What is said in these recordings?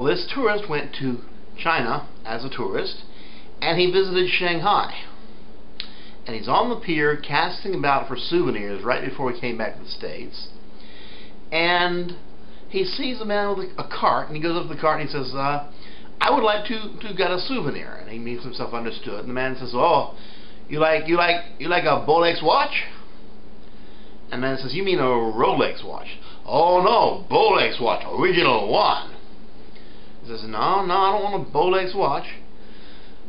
Well, this tourist went to China as a tourist, and he visited Shanghai. And he's on the pier casting about for souvenirs right before he came back to the States. And he sees a man with a, cart, and he goes up to the cart and he says, uh, I would like to, to get a souvenir. And he makes himself understood. And the man says, oh, you like, you like, you like a Rolex watch? And the man says, you mean a Rolex watch? Oh no, Rolex watch, original one. Says, no, no, I don't want a Rolex watch.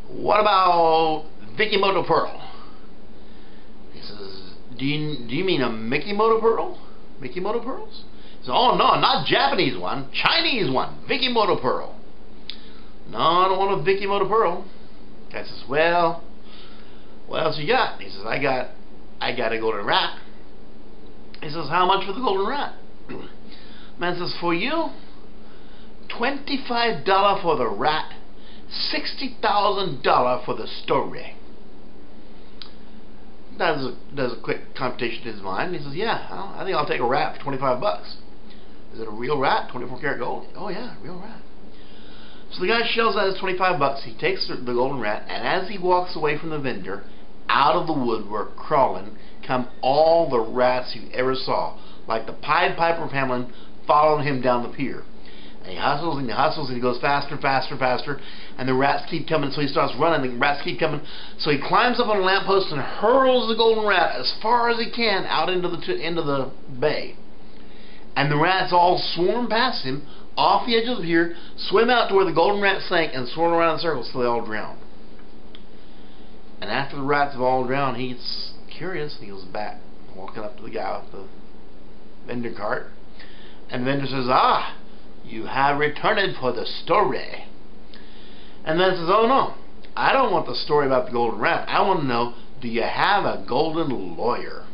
What about Vikimoto Pearl? He says, do you, do you mean a Mikimoto Pearl? Mikimoto Pearls? He says, oh no, not Japanese one, Chinese one, Vikimoto Pearl. No, I don't want a Vikimoto Pearl. Guy says, well, what else you got? He says, I got, I got a golden rat. He says, how much for the golden rat? Man says, for you, $25 for the rat, $60,000 for the story. Does a, does a quick computation in his mind. He says, yeah, I think I'll take a rat for 25 bucks. Is it a real rat, 24 karat gold? Oh yeah, real rat. So the guy shells out his 25 bucks. He takes the golden rat, and as he walks away from the vendor, out of the woodwork, crawling, come all the rats you ever saw, like the Pied Piper of Hamelin following him down the pier. And he hustles and he hustles and he goes faster and faster and faster, and the rats keep coming, so he starts running, the rats keep coming, so he climbs up on a lamppost and hurls the golden rat as far as he can out into the into the bay. And the rats all swarm past him, off the edge of the pier, swim out to where the golden rat sank, and swirl around in circles till they all drown. And after the rats have all drowned, he's curious. and He goes back, walking up to the guy with the vendor cart. And the vendor says, Ah, you have returned for the story. And then says, Oh no, I don't want the story about the golden rat. I want to know, do you have a golden lawyer?